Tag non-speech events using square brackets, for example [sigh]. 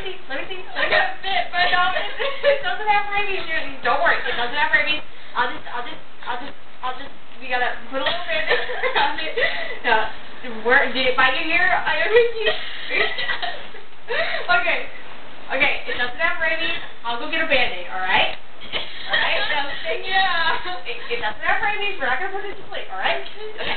see, let me see, let me got bit by No, it, it doesn't have rabies. Don't worry, it doesn't have rabies. I'll just, I'll just, I'll just, I'll just, we gotta put a little bandage around it. [laughs] No, where, did it bite your ear? I don't think you. [laughs] Okay, okay, it doesn't have rabies. I'll go get a band-aid, alright? Alright, now, [laughs] Yeah. it, it doesn't have rabies. We're not gonna put it to sleep, alright? Okay.